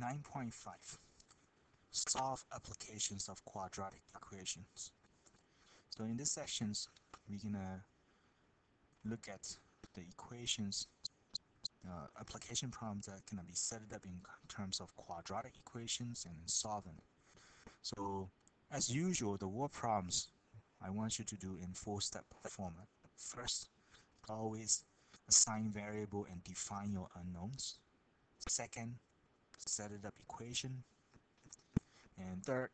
9.5 Solve applications of quadratic equations. So in this section, we're gonna look at the equations, uh, application problems that can be set up in terms of quadratic equations and solving. So as usual, the word problems I want you to do in four-step format. First, always assign variable and define your unknowns. Second, set it up equation. And third,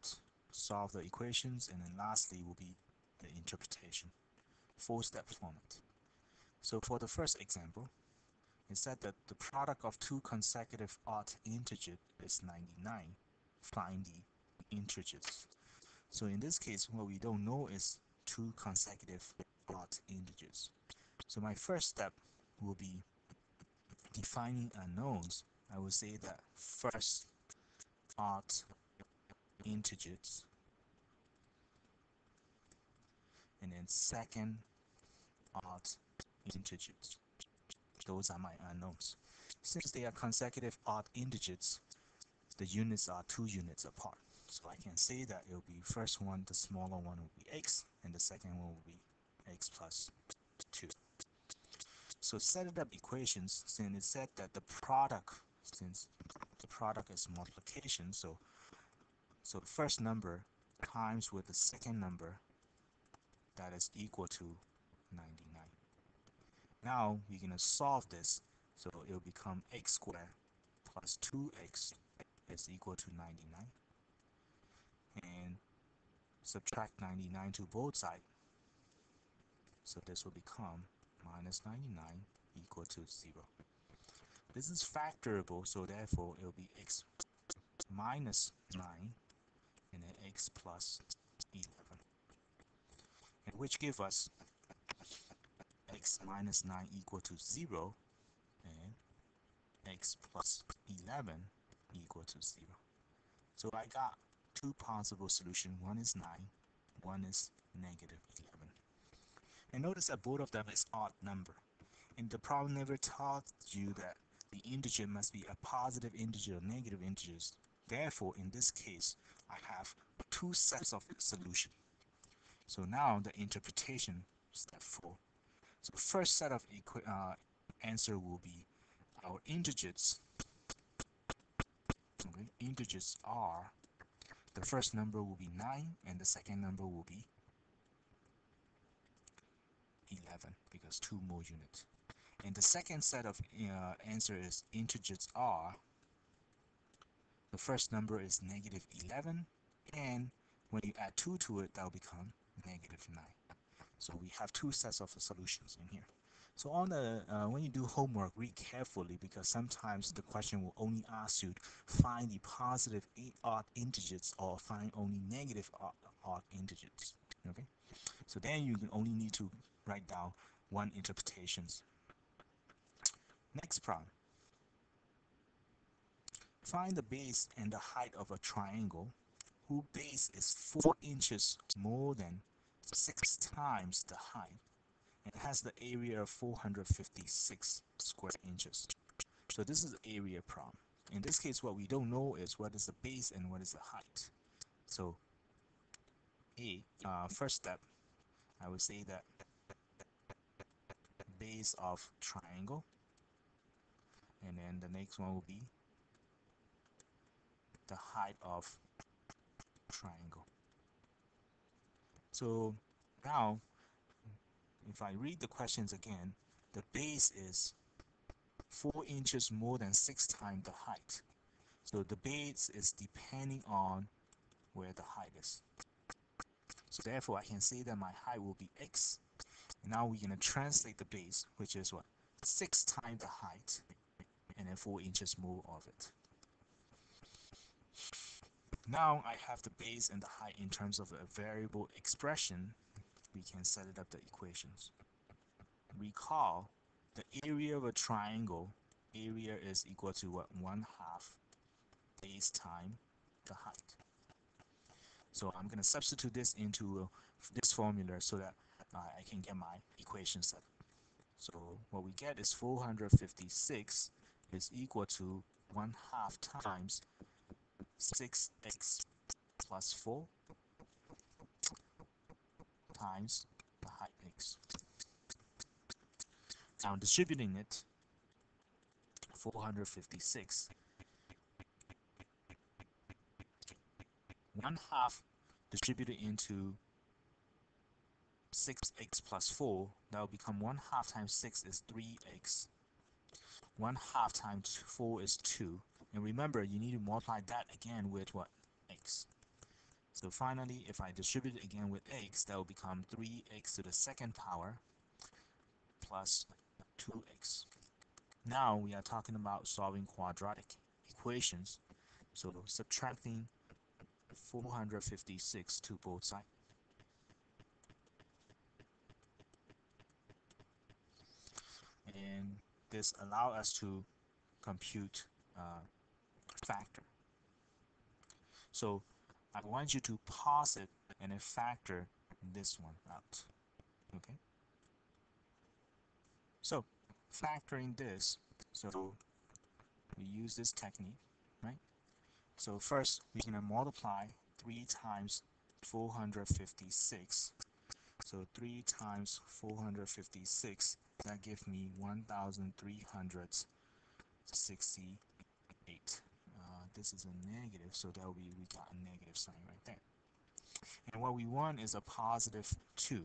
solve the equations. And then lastly will be the interpretation. Four-step format. So for the first example, it said that the product of two consecutive odd integers is 99. Find the integers. So in this case, what we don't know is two consecutive odd integers. So my first step will be defining unknowns. I will say that first odd integers and then second odd integers. Those are my unknowns. Since they are consecutive odd integers, the units are two units apart. So I can say that it will be first one, the smaller one will be x, and the second one will be x plus 2. So set it up equations, since it said that the product, since the product is multiplication, so so the first number times with the second number that is equal to 99. Now we're going to solve this, so it will become x squared plus 2x is equal to 99. And subtract 99 to both sides. So this will become minus 99 equal to 0. This is factorable, so therefore it will be x minus 9 and then x plus 11. And which give us x minus 9 equal to 0 and x plus 11 equal to 0. So I got two possible solutions. One is 9, one is negative 11. And notice that both of them is odd number. And the problem never taught you that the integer must be a positive integer or negative integers. Therefore, in this case, I have two sets of solution. So now the interpretation, step 4. So first set of uh, answer will be our integers. Okay, integers are, the first number will be 9 and the second number will be 11 because two more units. And the second set of uh, answer is integers are the first number is negative 11 and when you add 2 to it that will become negative 9. So we have two sets of solutions in here. So on the uh, when you do homework, read carefully because sometimes the question will only ask you to find the positive odd integers or find only negative odd, odd integers. Okay, so then you only need to write down one interpretations. Next problem. Find the base and the height of a triangle whose base is 4 inches more than 6 times the height and has the area of 456 square inches. So this is the area problem. In this case, what we don't know is what is the base and what is the height. So A, uh, first step, I would say that base of triangle and then the next one will be the height of triangle. So now if I read the questions again the base is 4 inches more than 6 times the height. So the base is depending on where the height is. So therefore I can say that my height will be x. Now we're going to translate the base, which is what? 6 times the height, and then 4 inches more of it. Now I have the base and the height in terms of a variable expression. We can set it up the equations. Recall, the area of a triangle, area is equal to what? 1 half base time the height. So I'm going to substitute this into this formula so that uh, I can get my equation set. So what we get is 456 is equal to 1 half times 6x plus 4 times the height x. Now distributing it, 456. 1 half distributed into 6x plus 4, that will become 1 half times 6 is 3x. 1 half times 4 is 2. And remember, you need to multiply that again with what? x. So finally, if I distribute it again with x, that will become 3x to the second power plus 2x. Now we are talking about solving quadratic equations. So subtracting 456 to both sides. And this allow us to compute uh, factor. So I want you to pause it and then factor this one out. Okay. So factoring this, so we use this technique, right? So first we're gonna multiply 3 times 456. So 3 times 456, that gives me 1,368. Uh, this is a negative, so that will be, we got a negative sign right there. And what we want is a positive 2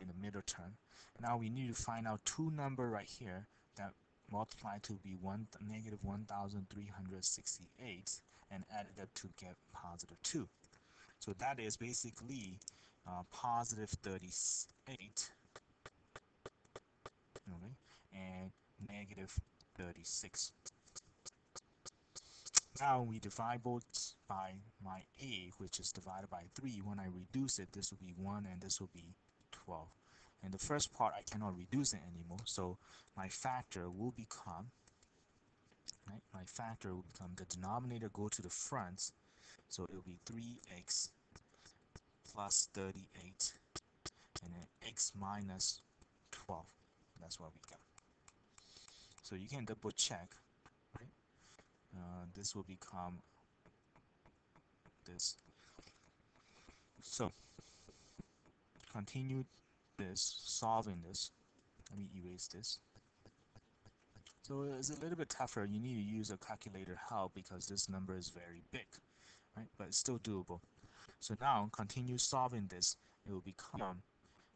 in the middle term. Now we need to find out two number right here that multiply to be one negative 1368 and add up to get positive 2. So that is basically uh, positive 38 okay, and negative 36. Now we divide both by my a, which is divided by 3. When I reduce it, this will be 1 and this will be 12. And the first part, I cannot reduce it anymore. So my factor will become, right, my factor will become, the denominator go to the front. So it will be 3x plus 38 and then x minus 12. That's what we got. So you can double check, right? Uh, this will become this. So continue this, solving this. Let me erase this. So it's a little bit tougher. You need to use a calculator help because this number is very big, right? But it's still doable. So now continue solving this. It will become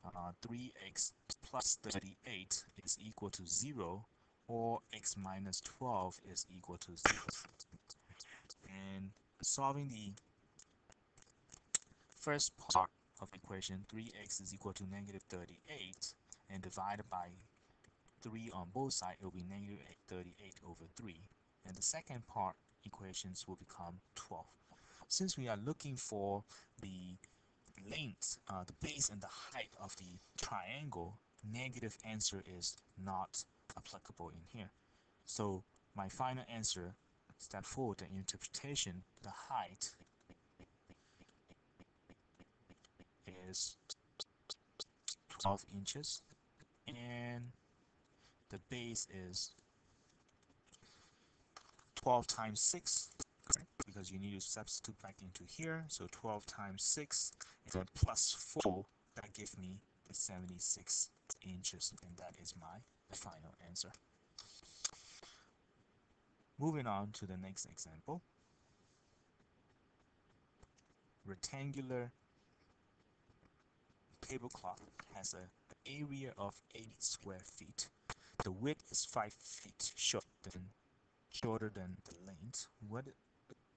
uh, 3x plus 38 is equal to 0 or x minus 12 is equal to 0. And solving the first part of the equation, 3x is equal to negative 38, and divided by 3 on both sides, it will be negative 38 over 3. And the second part equations will become 12. Since we are looking for the length, uh, the base and the height of the triangle, negative answer is not applicable in here. So my final answer, step forward the interpretation, the height is 12 inches and the base is 12 times 6 because you need to substitute back into here so 12 times 6 and then plus 4 that gives me the 76 inches and that is my final answer moving on to the next example rectangular tablecloth has an area of 80 square feet. The width is 5 feet than, shorter than the length. What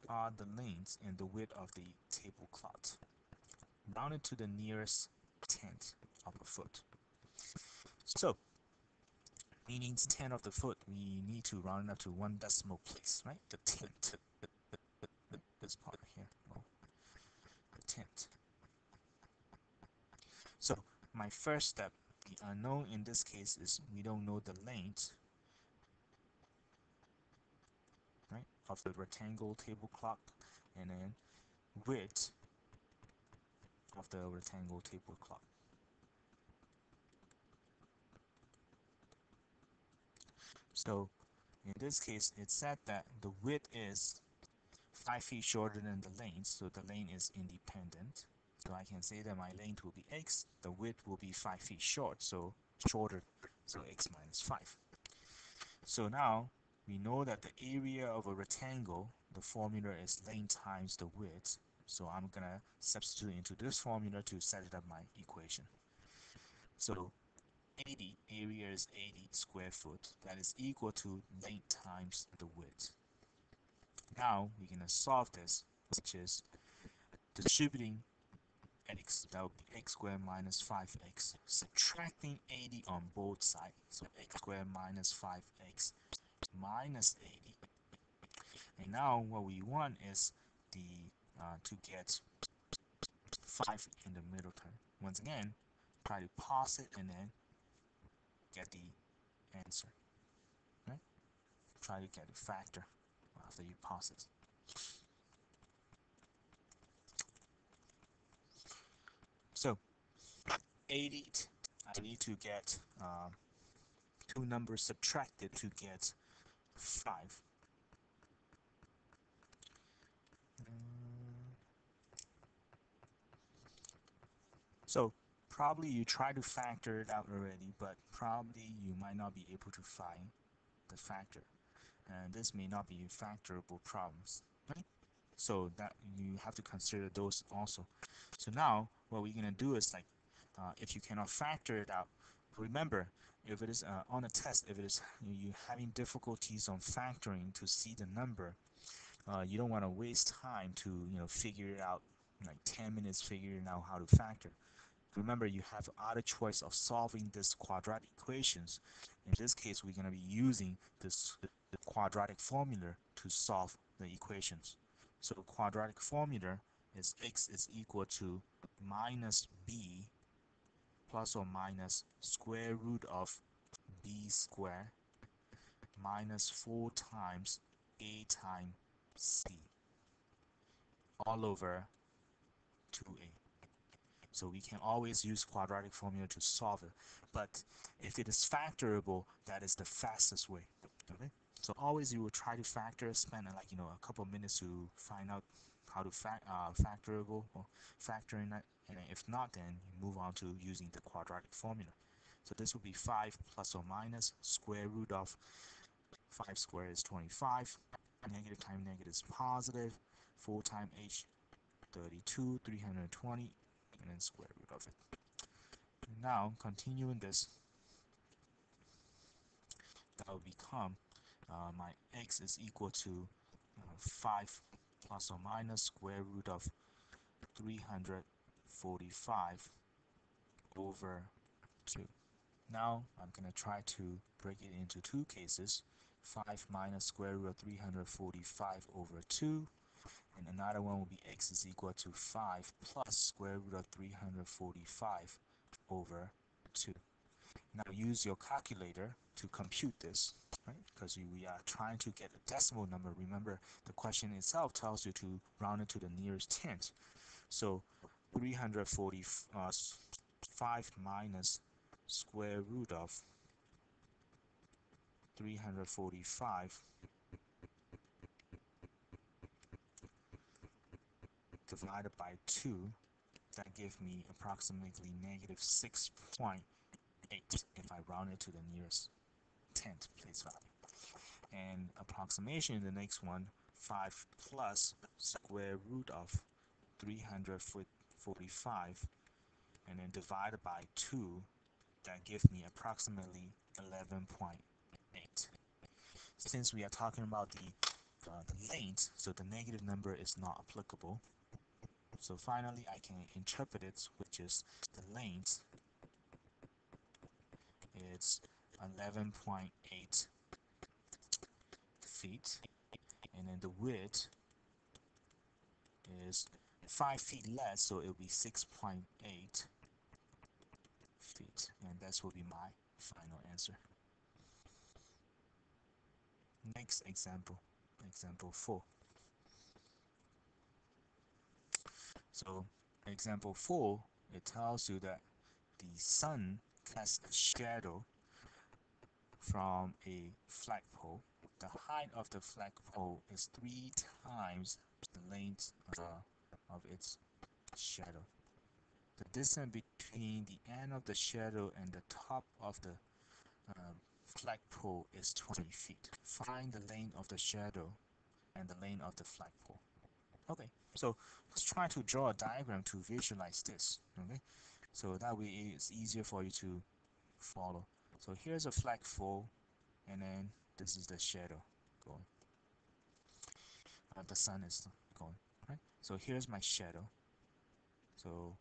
are the lengths and the width of the tablecloth? Round it to the nearest tenth of a foot. So, meaning 10 of the foot, we need to round up to one decimal place, right? The tenth. This part here. Oh, the tenth. So my first step, the unknown in this case is we don't know the length right, of the rectangle table clock, and then width of the rectangle tablecloth. So in this case, it said that the width is 5 feet shorter than the length, so the length is independent. So I can say that my length will be x, the width will be 5 feet short, so shorter, so x minus 5. So now, we know that the area of a rectangle, the formula is length times the width. So I'm going to substitute into this formula to set it up my equation. So 80, area is 80 square foot. That is equal to length times the width. Now we're going to solve this, which is distributing x, that would be x squared minus 5x, subtracting 80 on both sides, so x squared minus 5x minus 80. And now what we want is the uh, to get 5 in the middle term. Once again, try to pause it and then get the answer. Right? Try to get a factor after you it. So, 80, I need to get uh, two numbers subtracted to get 5. So probably you try to factor it out already, but probably you might not be able to find the factor. And this may not be factorable problems, right? So that you have to consider those also. So now what we're gonna do is like, uh, if you cannot factor it out, remember if it is uh, on a test, if it is you having difficulties on factoring to see the number, uh, you don't want to waste time to you know figure it out like 10 minutes figuring out how to factor. Remember, you have other choice of solving this quadratic equations. In this case, we're going to be using this the quadratic formula to solve the equations. So quadratic formula is x is equal to minus b plus or minus square root of b squared minus 4 times a times c all over 2a. So we can always use quadratic formula to solve it. But if it is factorable, that is the fastest way. Okay? So always you will try to factor, spend like you know a couple minutes to find out how to fact uh, factorable or factoring that and if not then you move on to using the quadratic formula so this would be 5 plus or minus square root of 5 squared is 25 negative times negative is positive 4 times h 32 320 and then square root of it now continuing this that will become uh, my x is equal to uh, 5 plus or minus square root of 345 over 2. Now I'm going to try to break it into two cases. 5 minus square root of 345 over 2 and another one will be x is equal to 5 plus square root of 345 over 2. Now use your calculator to compute this, right? Because we are trying to get a decimal number. Remember, the question itself tells you to round it to the nearest tenth. So 345 uh, minus square root of 345 divided by 2 that give me approximately negative 6.8 if I round it to the nearest tenth place value. And approximation, in the next one, 5 plus square root of 345 and then divided by 2 that gives me approximately 11.8. Since we are talking about the, uh, the length, so the negative number is not applicable. So finally I can interpret it, which is the length. It's 11.8 feet. And then the width is 5 feet less so it will be 6.8 feet. And that will be my final answer. Next example. Example 4 so example 4 it tells you that the sun casts a shadow from a flagpole The height of the flagpole is three times the length of, its shadow. The distance between the end of the shadow and the top of the uh, flagpole is 20 feet. Find the length of the shadow and the length of the flagpole. Okay, so let's try to draw a diagram to visualize this. Okay, so that way it's easier for you to follow. So here's a flagpole, and then this is the shadow going. Uh, the sun is going. Right. So here's my shadow. So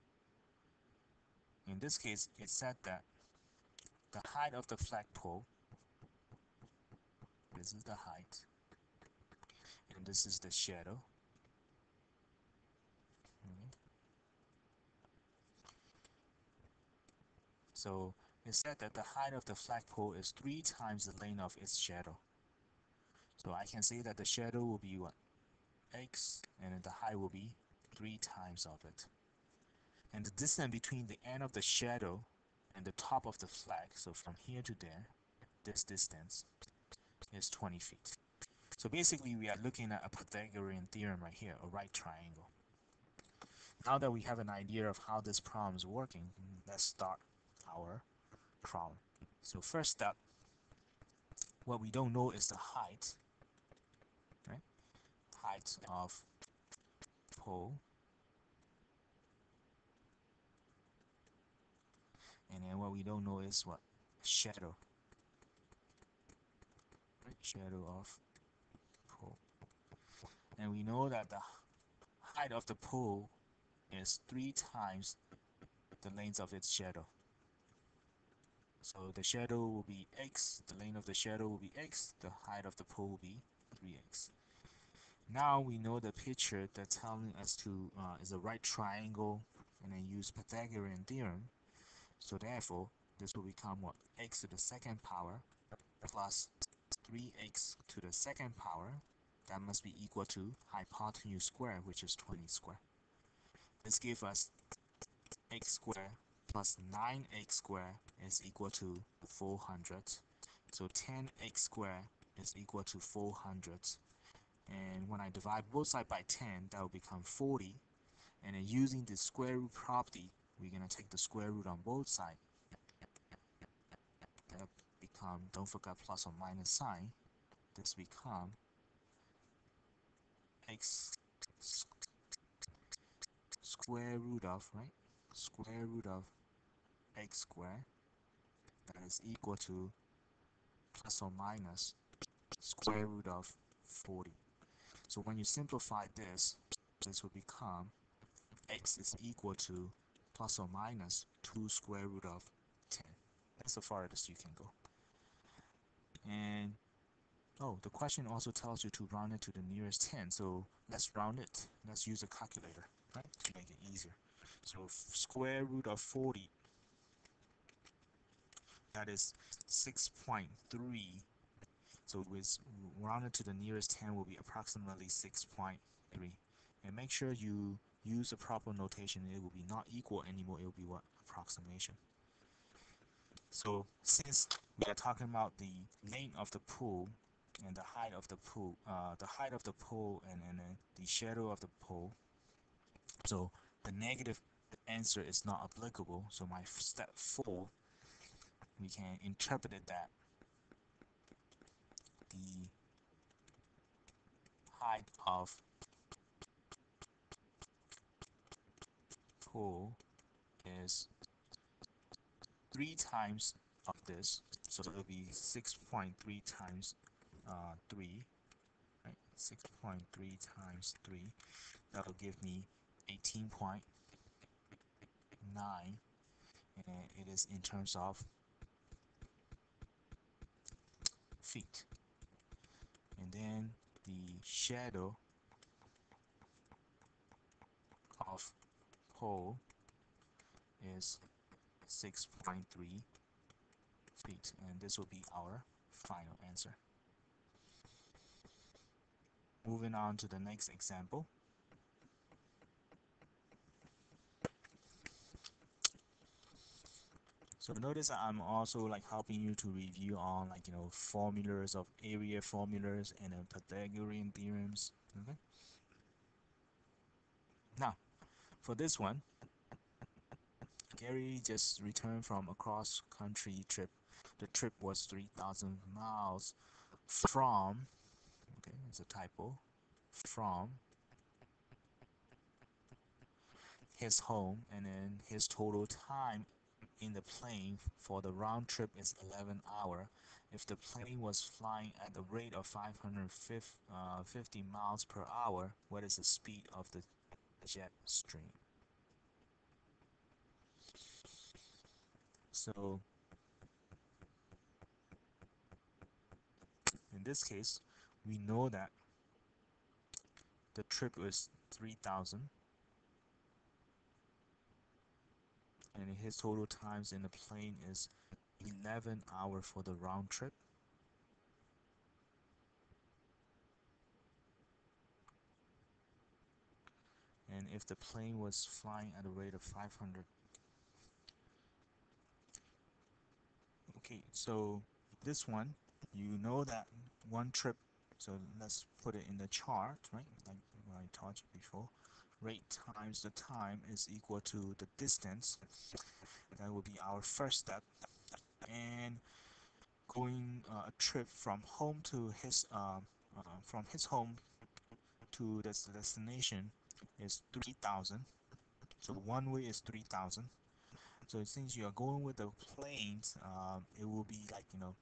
in this case, it said that the height of the flagpole. This is the height, and this is the shadow. So it said that the height of the flagpole is three times the length of its shadow. So I can say that the shadow will be what? X, and the height will be three times of it. And the distance between the end of the shadow and the top of the flag, so from here to there, this distance is 20 feet. So basically we are looking at a Pythagorean theorem right here, a right triangle. Now that we have an idea of how this problem is working, let's start our problem. So first step, what we don't know is the height, right? Height of pole. And then what we don't know is what? Shadow. Shadow of pole. And we know that the height of the pole is three times the length of its shadow. So the shadow will be x, the length of the shadow will be x, the height of the pole will be 3x. Now we know the picture that's telling us to uh, is a right triangle and then use Pythagorean theorem. So therefore, this will become what? x to the second power plus 3x to the second power. That must be equal to hypotenuse square, which is 20 square. This gives us x squared plus 9x squared is equal to 400. So 10x squared is equal to 400. And when I divide both sides by 10, that will become 40. And then using the square root property, we're going to take the square root on both sides. That become, don't forget plus or minus sign. This become x square root of, right? Square root of x squared that is equal to plus or minus square root of 40. So when you simplify this, this will become x is equal to plus or minus 2 square root of 10. That's the farthest you can go. And oh, the question also tells you to round it to the nearest 10. So let's round it. Let's use a calculator, right, to make it easier. So square root of 40 that is 6.3 so with rounded to the nearest 10 will be approximately 6.3 and make sure you use the proper notation. It will be not equal anymore. It will be what? Approximation. So since we are talking about the length of the pole and the height of the pole uh, the height of the pole and, and the shadow of the pole so the negative answer is not applicable. So my step 4 we can interpret it that the height of pole is three times of this. So it will be 6.3 times uh, 3 right? 6.3 times 3 that will give me 18.9 and it is in terms of feet. And then the shadow of pole is 6.3 feet. And this will be our final answer. Moving on to the next example So notice I'm also like helping you to review on like you know formulas of area formulas and then Pythagorean theorems. Okay. Now, for this one, Gary just returned from a cross-country trip. The trip was 3,000 miles from. Okay, it's a typo. From his home, and then his total time in the plane for the round trip is 11 hour. If the plane was flying at the rate of 550 uh, miles per hour, what is the speed of the jet stream? So in this case, we know that the trip was 3000 and his total times in the plane is 11 hour for the round trip. And if the plane was flying at a rate of 500 okay so this one you know that one trip so let's put it in the chart right? Like I taught you before rate times the time is equal to the distance. That will be our first step. And going uh, a trip from home to his uh, uh, from his home to this destination is 3000 so one way is 3000 so since you are going with the planes um, it will be like you know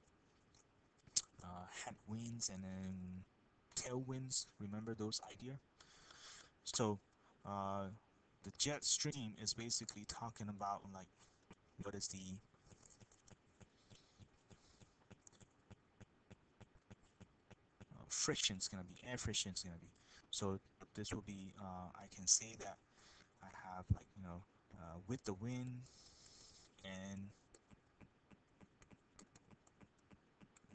uh, headwinds and then tailwinds remember those idea so uh, the jet stream is basically talking about like what is the uh, friction is going to be air friction is going to be. So this will be uh, I can say that I have like you know uh, with the wind and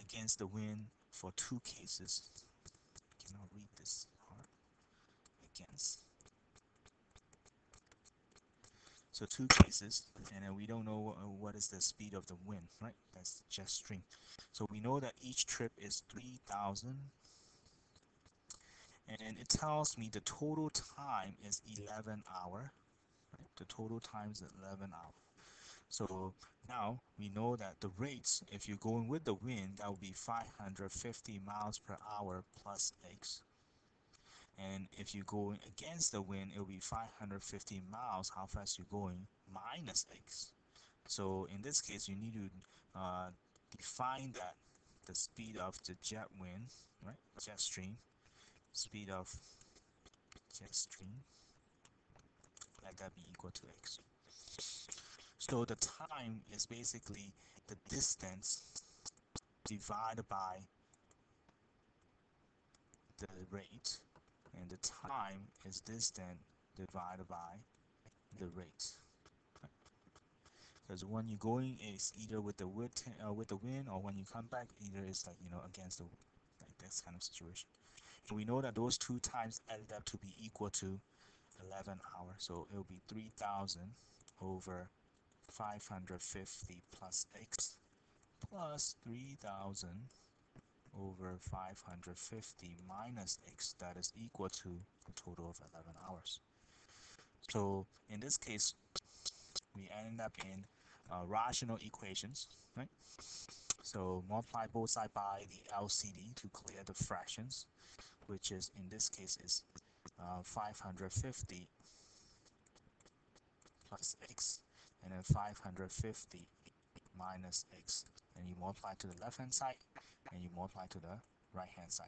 against the wind for two cases. Cannot read this part. Against so two cases, and then we don't know what is the speed of the wind, right? That's jet stream. So we know that each trip is 3,000. And it tells me the total time is 11 hour. Right? The total time is 11 hour. So now we know that the rates, if you're going with the wind, that will be 550 miles per hour plus x and if you're going against the wind it will be 550 miles how fast you're going minus x. So in this case you need to uh, define that the speed of the jet wind right jet stream speed of jet stream let that be equal to x. So the time is basically the distance divided by the rate and the time is distance divided by the rate. Because when you're going is either with the wind uh, with the wind or when you come back either it's like you know against the like this kind of situation. And we know that those two times added up to be equal to 11 hours. So it will be 3000 over 550 plus x plus 3000 over 550 minus x that is equal to a total of 11 hours. So in this case, we end up in uh, rational equations, right? So multiply both sides by the LCD to clear the fractions, which is in this case is uh, 550 plus x, and then 550 minus x, and you multiply to the left hand side, and you multiply to the right hand side.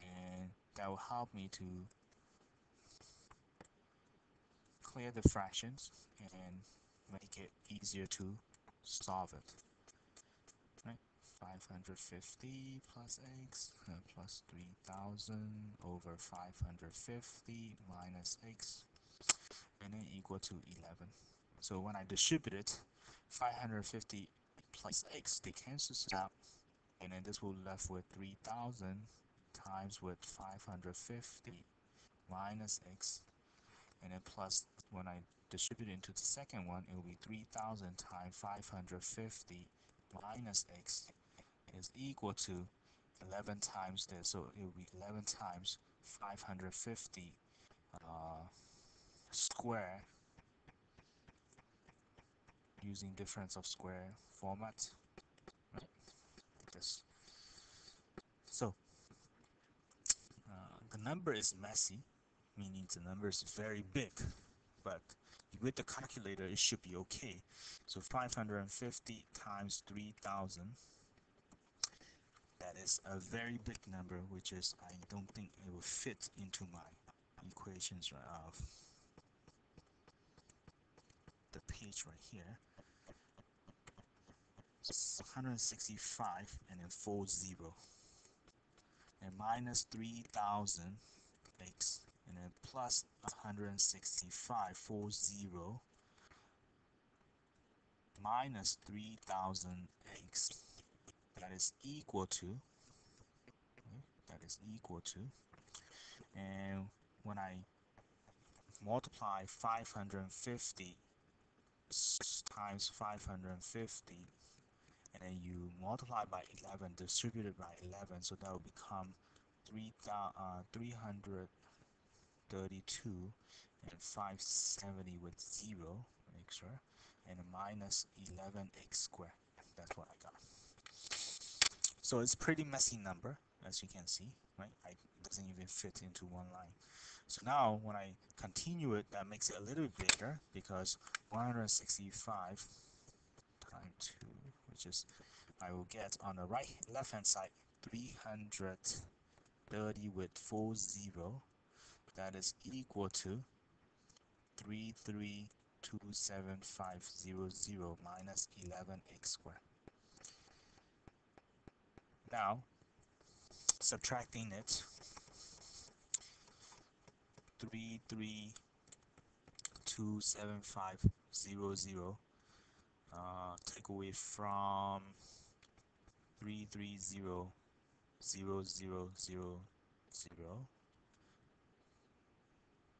And that will help me to clear the fractions and make it easier to solve it. Right? 550 plus x uh, plus 3000 over 550 minus x and then equal to 11. So when I distribute it, 550 plus x, they cancel out. And then this will left with 3000 times with 550 minus x and then plus when I distribute it into the second one it will be 3000 times 550 minus x is equal to 11 times this. So it will be 11 times 550 uh, square using difference of square format. Right. This. So uh, the number is messy meaning the number is very big but with the calculator it should be okay. So 550 times 3000 that is a very big number which is I don't think it will fit into my equations of the page right here. 165 and then 4 0 and minus 3000 x and then plus 165 4 0 minus 3000 x that is equal to okay, that is equal to and when I multiply 550 times 550 and then you multiply by 11 distributed by 11 so that will become 3, uh, 332 and 570 with 0 extra and minus 11x squared. That's what I got so it's pretty messy number as you can see right? I, it doesn't even fit into one line. So now when I continue it that makes it a little bit bigger because 165 times 2 which is I will get on the right left hand side 330 with 4 0 that is equal to 3327500 minus 11x squared now subtracting it. 3327500 uh, take away from 330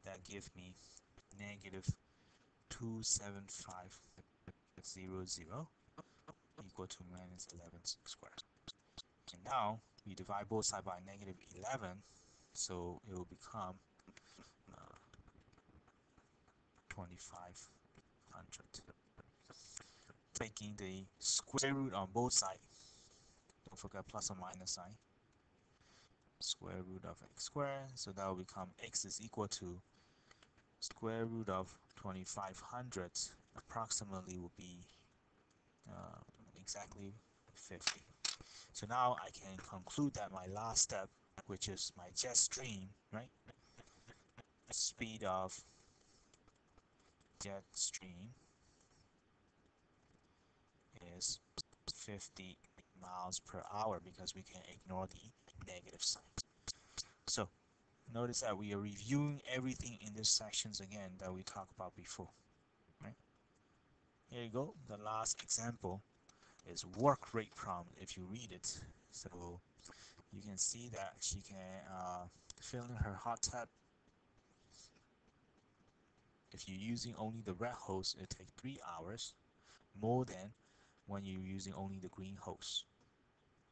that gives me negative 27500 equal to minus 11 squared now we divide both sides by negative 11 so it will become uh, 2500 taking the square root on both sides. Don't forget plus or minus sign. Square root of x squared. So that will become x is equal to square root of 2500 approximately will be uh, exactly 50. So now I can conclude that my last step, which is my jet stream, right? The speed of jet stream is 50 miles per hour because we can ignore the negative sign. So notice that we are reviewing everything in these sections again that we talked about before. Right? Here you go. The last example is work rate problem if you read it. So you can see that she can uh, fill in her hot tub. If you're using only the red hose, it takes three hours more than when you're using only the green hose.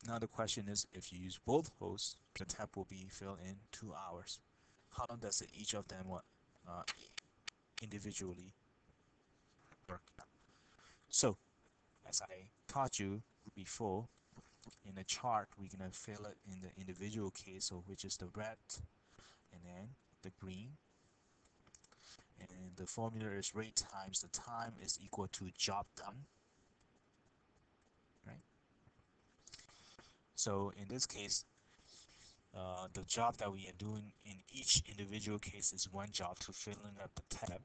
Now the question is, if you use both hoses, the tap will be filled in two hours. How long does each of them what, uh, individually work? So, as I taught you before, in the chart, we're gonna fill it in the individual case, so which is the red, and then the green, and the formula is rate times the time is equal to job done. Right? So in this case, uh, the job that we are doing in each individual case is one job to filling up the tab.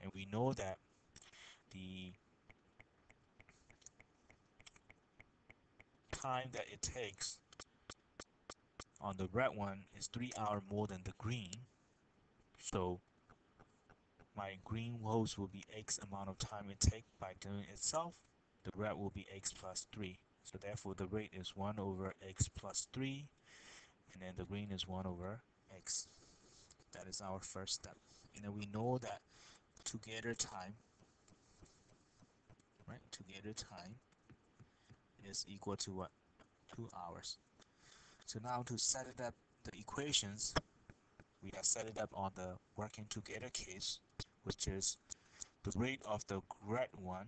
And we know that the time that it takes on the red one is three hours more than the green. So my green hose will be X amount of time it takes by doing itself. The red will be X plus 3. So therefore the rate is 1 over x plus 3 and then the green is 1 over x. That is our first step. And then we know that together time, right? Together time is equal to what? Two hours. So now to set it up the equations, we have set it up on the working together case, which is the rate of the red one,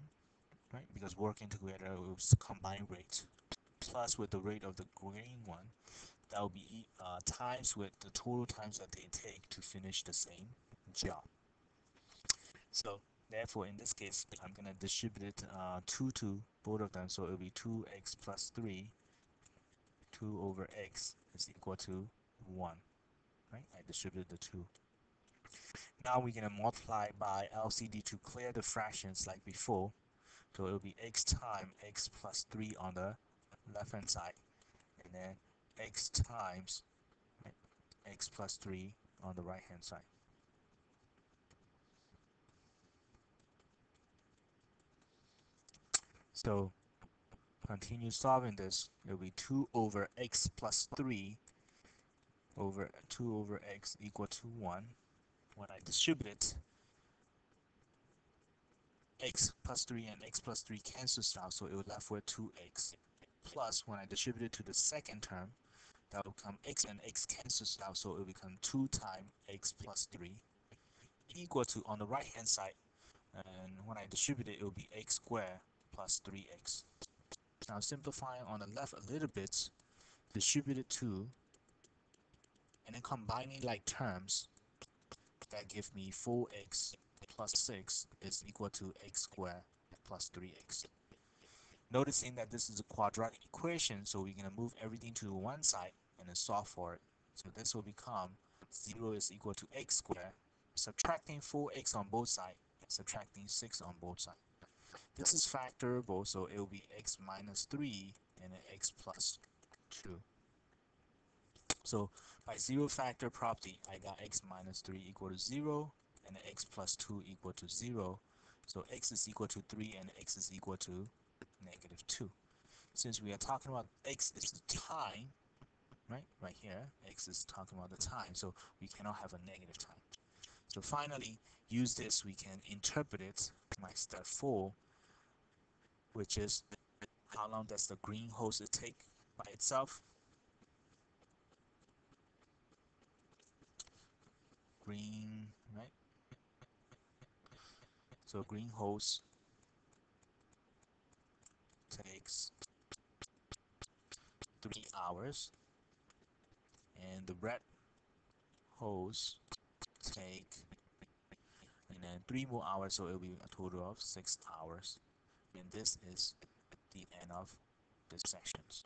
right? Because working together is combined rate, plus with the rate of the green one, that will be uh, times with the total times that they take to finish the same job. So therefore, in this case, I'm going to distribute uh, 2 to both of them. So it will be 2x plus 3, 2 over x is equal to 1. Right? I distributed the 2. Now we're going to multiply by LCD to clear the fractions like before. So it will be x times x plus 3 on the left hand side. And then x times right, x plus 3 on the right hand side. So continue solving this. It will be 2 over x plus 3 over 2 over x equal to 1. When I distribute it, x plus 3 and x plus 3 cancels out, so it will left with 2x. Plus, when I distribute it to the second term, that will become x and x cancels out, so it will become 2 times x plus 3 equal to, on the right hand side, and when I distribute it, it will be x squared plus 3x. Now simplifying on the left a little bit, distribute it to, and then combining like terms, that give me 4x plus 6 is equal to x squared plus 3x. Noticing that this is a quadratic equation, so we're going to move everything to one side and then solve for it. So this will become 0 is equal to x squared, subtracting 4x on both sides, subtracting 6 on both sides. This is factorable, so it will be x minus 3 and then x plus 2. So by zero factor property, I got x minus 3 equal to 0 and x plus 2 equal to 0. So x is equal to 3 and x is equal to negative 2. Since we are talking about x is the time, right, right here, x is talking about the time, so we cannot have a negative time. So finally, use this, we can interpret it, my step 4, which is how long does the green hose take by itself? Green, right? So green hose takes three hours and the red hose take and then three more hours so it will be a total of six hours and this is the end of this sections